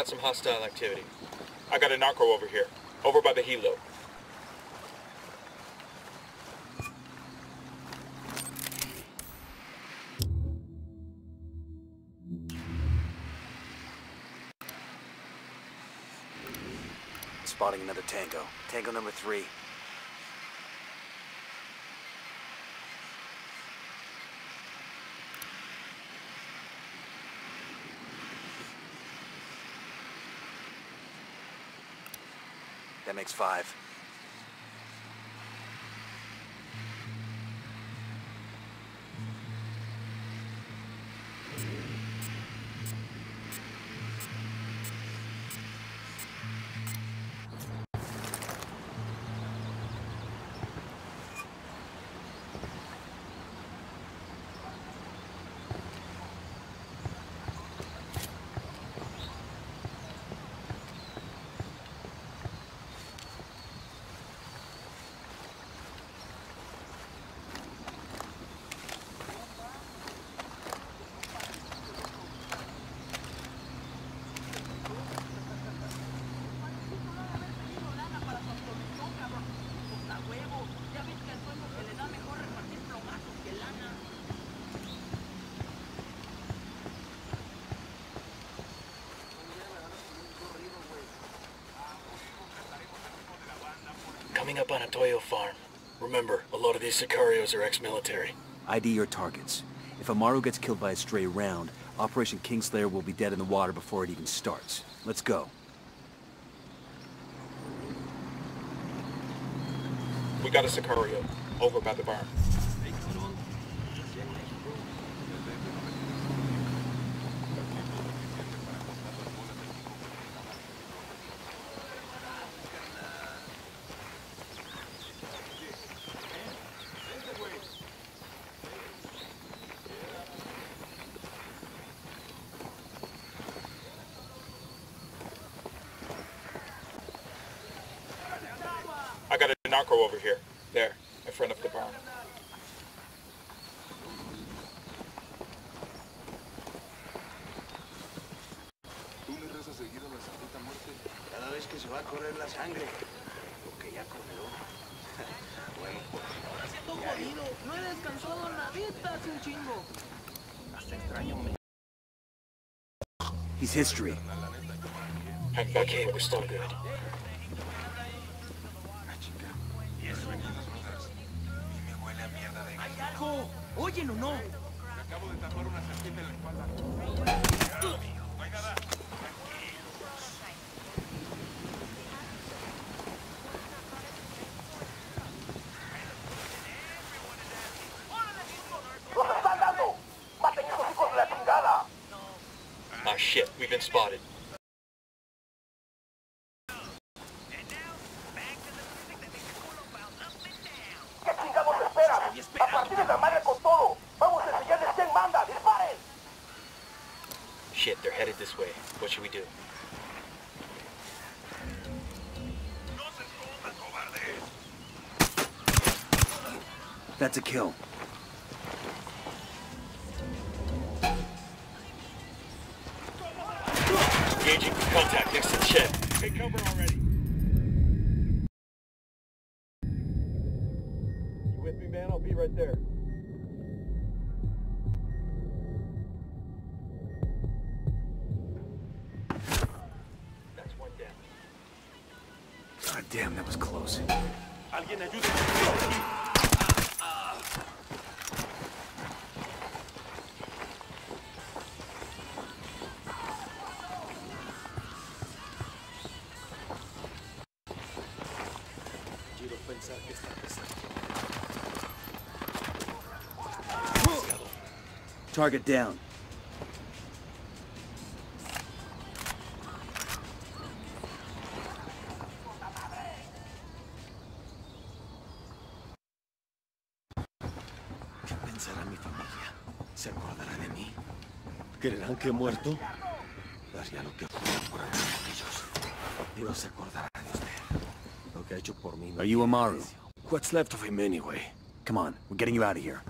Got some hostile activity. I got a narco over here. Over by the helo. Spotting another tango. Tango number three. That makes five. Coming up on a Toyo farm. Remember, a lot of these Sicarios are ex-military. ID your targets. If Amaru gets killed by a stray round, Operation Kingslayer will be dead in the water before it even starts. Let's go. We got a Sicario. Over by the barn. I got a narco over here. There, in front of the barn. Cada vez que se va a correr la sangre. Porque ya comió. bueno, pues ahora sí Todo jodido. No he descansado nadita hace un chingo. hasta extraño me... He's history. I'm back here, we're still good. Algo! ¡Óyelo, no! ¡Los están dando! ¡Maten esos hijos de la chingada! Ah shit, we've been spotted. Headed this way. What should we do? That's a kill. Engaging contact next to the shed. Take cover already. Que está pesado. Target down. ¿Qué pensará mi familia? ¿Se acordará de mí? ¿Creerán que he muerto? Haría lo que fuera por alguno de ellos. No se acordará de usted. Are you Amaru? What's left of him anyway? Come on, we're getting you out of here.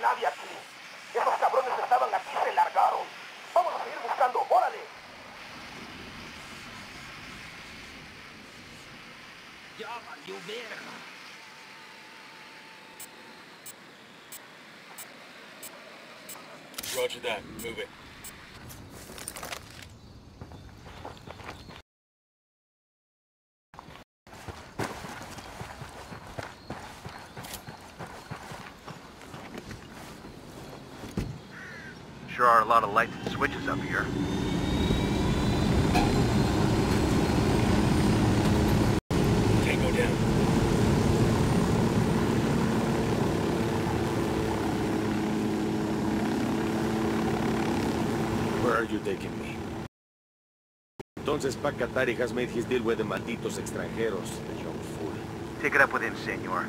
nadie aquí. Esos cabrones estaban aquí y se largaron. Vamos a seguir buscando, órale. Ya valió verga. Roger that. Move it. Are a lot of lights and switches up here. Tango down. Where are you taking me? Entonces Pac Katari has made his deal with the malditos extranjeros, the young fool. Take it up with him, senor.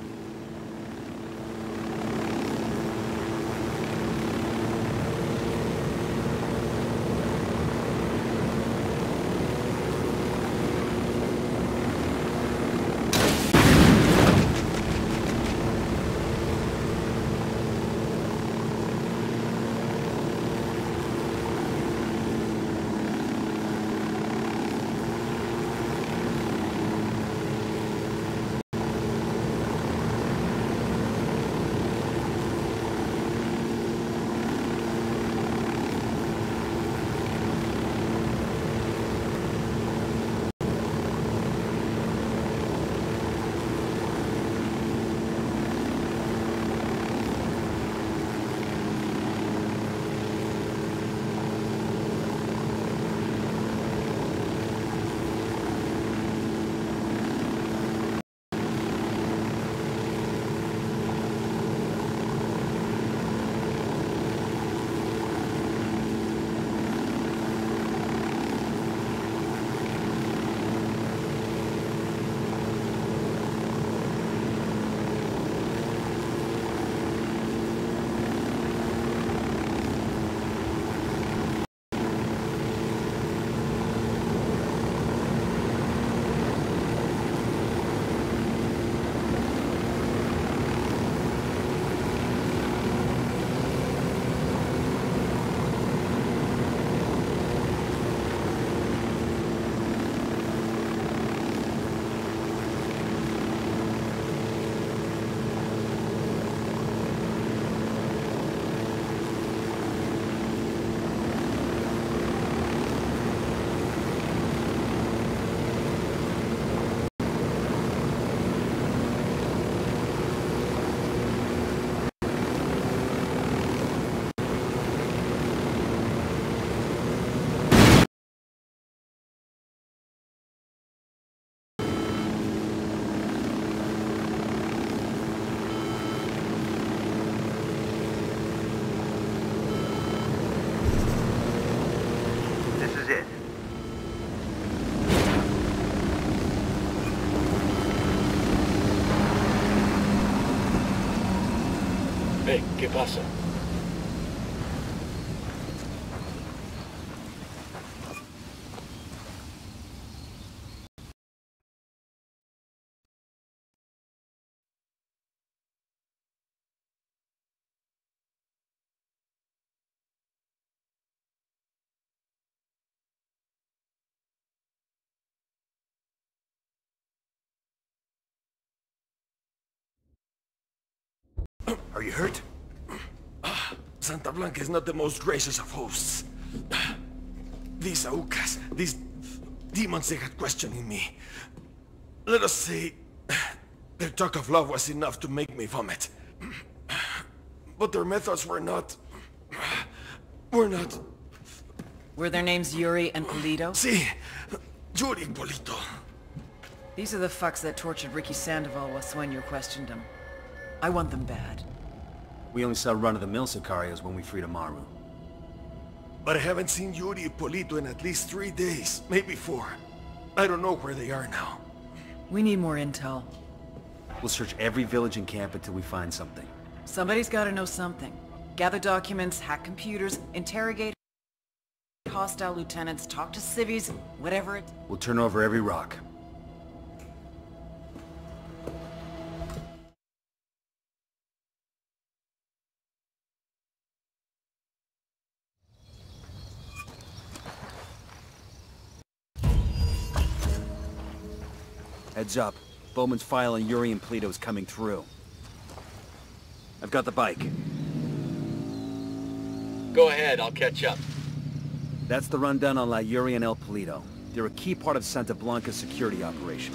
Hey, ¿qué pasa? Are you hurt? Santa Blanca is not the most gracious of hosts. These Aucas, these demons they had questioning me. Let us say, their talk of love was enough to make me vomit. But their methods were not... were not... Were their names Yuri and Polito? See, Yuri and Polito. These are the fucks that tortured Ricky Sandoval while Sueño questioned him. I want them bad. We only saw run-of-the-mill Sicarios when we freed Amaru. But I haven't seen Yuri Polito in at least three days, maybe four. I don't know where they are now. We need more intel. We'll search every village and camp until we find something. Somebody's gotta know something. Gather documents, hack computers, interrogate hostile lieutenants, talk to civvies, whatever it... We'll turn over every rock. Heads up. Bowman's file on Yuri and Polito is coming through. I've got the bike. Go ahead, I'll catch up. That's the rundown on La Yuri and El Polito. They're a key part of Santa Blanca's security operation.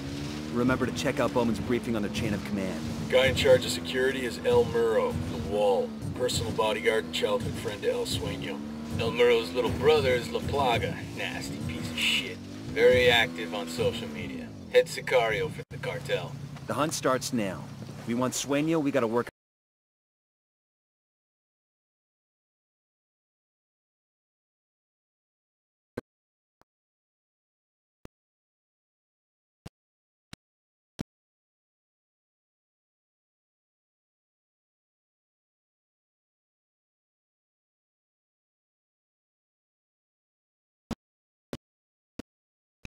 Remember to check out Bowman's briefing on the chain of command. The Guy in charge of security is El Muro, the Wall, personal bodyguard and childhood friend to El Sueño. El Muro's little brother is La Plaga, nasty piece of shit. Very active on social media. Head Sicario for the cartel. The hunt starts now. We want Sueño, we gotta work